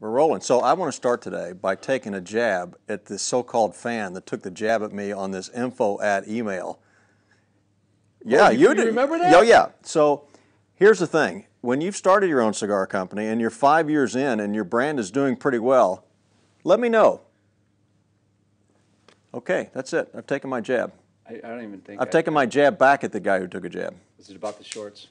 We're rolling. So I want to start today by taking a jab at this so-called fan that took the jab at me on this info at email. Oh, yeah, Oh, you- you did- remember that? Oh yeah. So here's the thing: when you've started your own cigar company and you're five years in and your brand is doing pretty well, let me know. Okay, that's it. I've taken my jab. I, I don't even think. I've I- taken my jab back at the guy who took a jab. Is it about the shorts?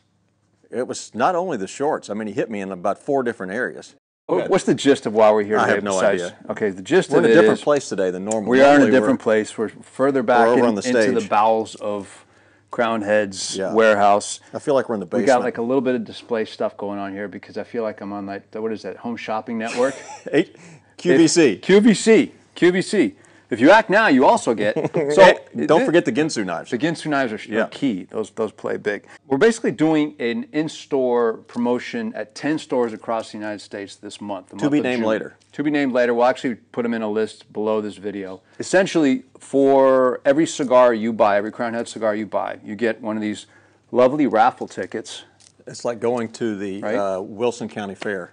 It was not only the shorts. I mean, he hit me in about four different areas. What's the gist of why we're here I today? have no besides- idea. Okay, the gist We're in a different place today than normal. we are in a Normally we're- different place. We're further back over in- the into the bowels of Crowned Heads Yeah. warehouse. I feel like we're in the basement. We got like a little bit of display stuff going on here because I feel like I'm on like what is that Home Shopping Network? Eight, QVC. QVC. QVC. If you act now, you also get. So don't forget the Ginsu knives. The Ginsu knives are, are Yeah. key. Those those play big. We're basically doing an in-store promotion at 10 stores across the United States this month. To month be named June. later. To be named later. We'll actually put them in a list below this video. Essentially, for every cigar you buy, every Crowned Head cigar you buy, you get one of these lovely raffle tickets. It's like going to the Right. uh, Wilson County Fair.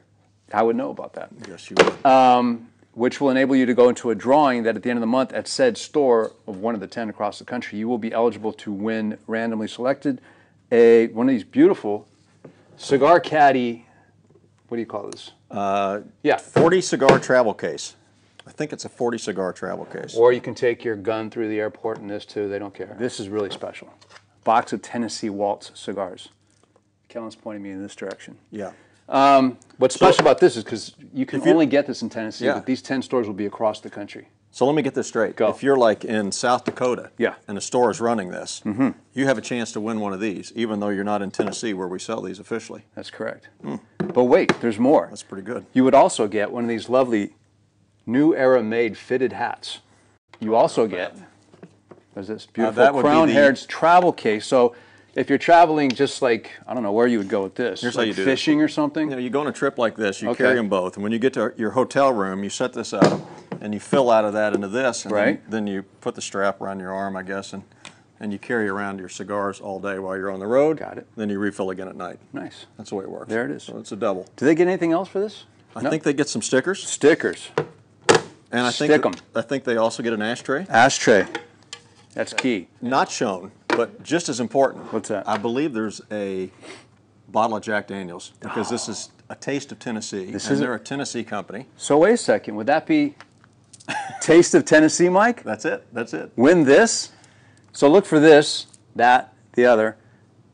I would know about that. Yes, you would. Uh, which will enable you to go into a drawing that at the end of the month at said store of one of the 10 across the country, you will be eligible to win randomly selected a one of these beautiful cigar caddy, what do you call this? Uh, Yeah. 40 cigar travel case. I think it's a 40 cigar travel case. Or you can take your gun through the airport in this too, they don't care. This is really special. Box of Tennessee Waltz cigars. Kellen's pointing me in this direction. Yeah. What's special about this is because you can only get this in Tennessee, Yeah. but these 10 stores will be across the country. So let me get this straight. Go. If you're like in South Dakota Yeah. And a store is running this, mm-hmm. you have a chance to win one of these, even though you're not in Tennessee where we sell these officially. That's correct. Mm. But wait, there's more. That's pretty good. You would also get one of these lovely new era made fitted hats. You also get there's this beautiful Uh, that would be Crown the- Heads travel case. So if you're traveling just like I don't know where you would go with this, Here's how like you do fishing or something. You know, you go on a trip like this, you Okay. carry them both, and when you get to your hotel room, you set this up, and you fill out of that into this, and Right. then, then you put the strap around your arm, I guess, and and you carry around your cigars all day while you're on the road. Got it. Then you refill again at night. Nice. That's the way it works. There it is. So it's a double. Do they get anything else for this? I No? think they get some stickers, stickers, and I think Stick 'em. I think they also get an ashtray. ashtray. That's key. Not shown, but just as important. What's that? I believe there's a bottle of Jack Daniels because this is a taste of Tennessee, This and is they're a Tennessee company. So wait a second. Would that be Taste of Tennessee, Mike? That's it. That's it. win this. So look for this, that, the other,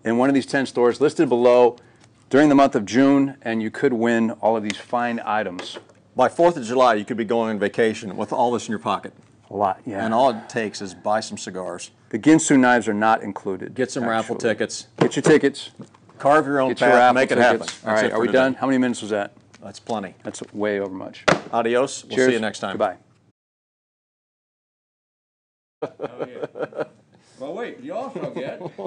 in one of these 10 stores listed below during the month of June, and you could win all of these fine items. By Fourth of July, you could be going on vacation with all this in your pocket, A lot, yeah. and all it takes is buy some cigars, the Ginsu knives are not included. get some raffle tickets, Get your tickets. carve your own Get your path, raffle make it tickets. happen. All That's right, are we today. done? How many minutes was that? That's plenty. That's way over much. Adios. We'll Cheers. see you next time. Goodbye. oh, yeah. Well, wait, you also get